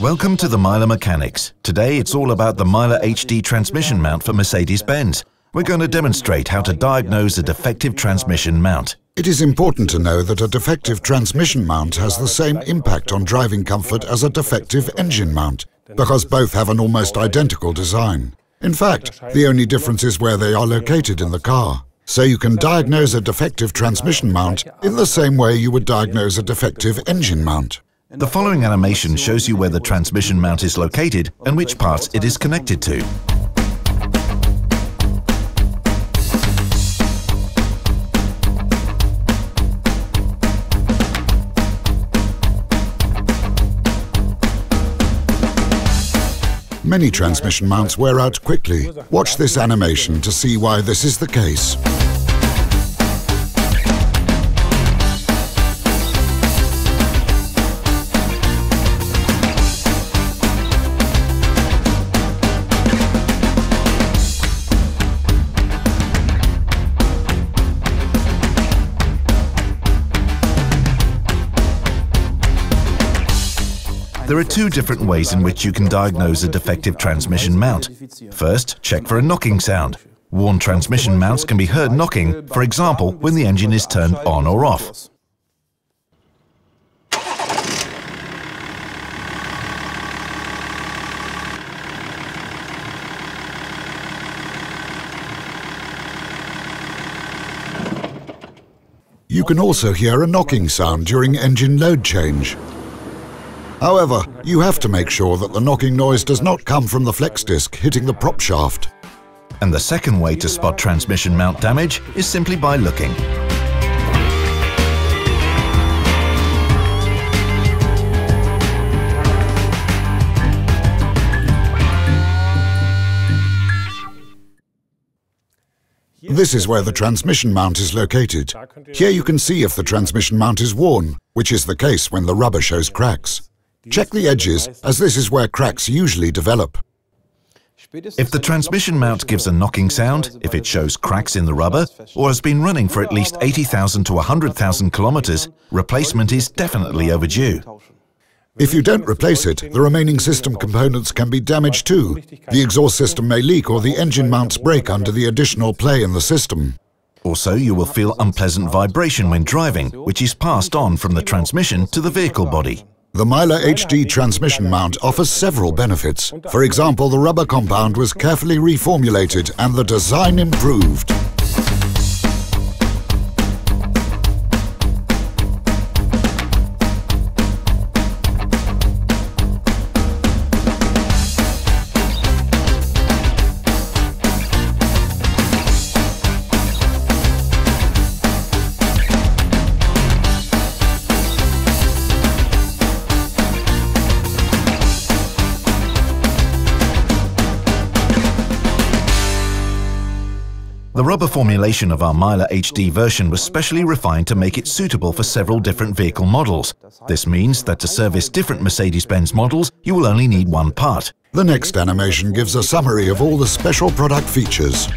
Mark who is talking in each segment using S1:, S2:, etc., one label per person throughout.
S1: Welcome to the MEYLE Mechanics. Today it's all about the MEYLE HD transmission mount for Mercedes-Benz. We're going to demonstrate how to diagnose a defective transmission mount.
S2: It is important to know that a defective transmission mount has the same impact on driving comfort as a defective engine mount, because both have an almost identical design. In fact, the only difference is where they are located in the car. So you can diagnose a defective transmission mount in the same way you would diagnose a defective engine mount.
S1: The following animation shows you where the transmission mount is located and which parts it is connected to.
S2: Many transmission mounts wear out quickly. Watch this animation to see why this is the case.
S1: There are two different ways in which you can diagnose a defective transmission mount. First, check for a knocking sound. Worn transmission mounts can be heard knocking, for example, when the engine is turned on or off.
S2: You can also hear a knocking sound during engine load change. However, you have to make sure that the knocking noise does not come from the flex disc hitting the prop shaft.
S1: And the second way to spot transmission mount damage is simply by looking.
S2: This is where the transmission mount is located. Here you can see if the transmission mount is worn, which is the case when the rubber shows cracks. Check the edges, as this is where cracks usually develop.
S1: If the transmission mount gives a knocking sound, if it shows cracks in the rubber, or has been running for at least 80,000 to 100,000 kilometers, replacement is definitely overdue.
S2: If you don't replace it, the remaining system components can be damaged too. The exhaust system may leak or the engine mounts break under the additional play in the system.
S1: Also, you will feel unpleasant vibration when driving, which is passed on from the transmission to the vehicle body.
S2: The MEYLE HD transmission mount offers several benefits. For example, the rubber compound was carefully reformulated and the design improved.
S1: The rubber formulation of our MEYLE HD version was specially refined to make it suitable for several different vehicle models. This means that to service different Mercedes-Benz models, you will only need one part.
S2: The next animation gives a summary of all the special product features.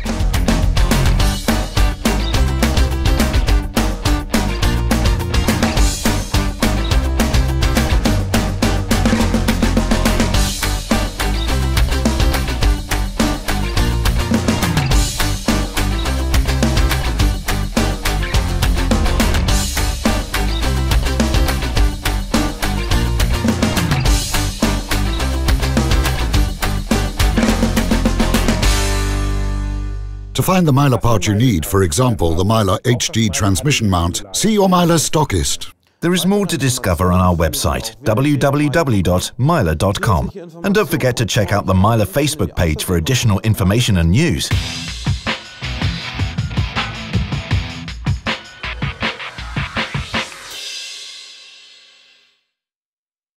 S2: To find the MEYLE part you need, for example, the MEYLE HD transmission mount, see your MEYLE stockist.
S1: There is more to discover on our website, www.meyle.com. And don't forget to check out the MEYLE Facebook page for additional information and news.